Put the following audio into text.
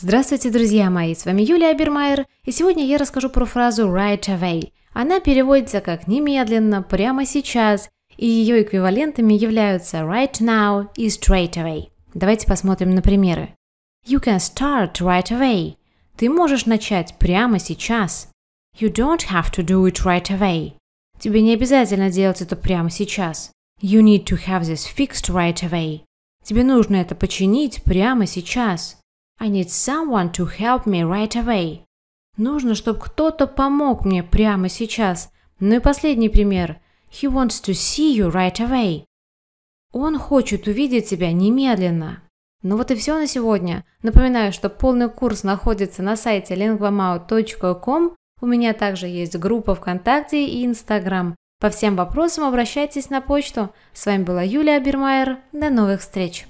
Здравствуйте, друзья мои, с вами Юлия Бермайер, и сегодня я расскажу про фразу right away. Она переводится как «немедленно», «прямо сейчас», и ее эквивалентами являются right now и straight away. Давайте посмотрим на примеры. You can start right away. Ты можешь начать прямо сейчас. You don't have to do it right away. Тебе не обязательно делать это прямо сейчас. You need to have this fixed right away. Тебе нужно это починить прямо сейчас. I need someone to help me right away. Нужно, чтобы кто-то помог мне прямо сейчас. Ну и последний пример. He wants to see you right away. Он хочет увидеть тебя немедленно. Ну вот и все на сегодня. Напоминаю, что полный курс находится на сайте lingvamau.com. У меня также есть группа ВКонтакте и Инстаграм. По всем вопросам обращайтесь на почту. С вами была Юлия Бермайер. До новых встреч!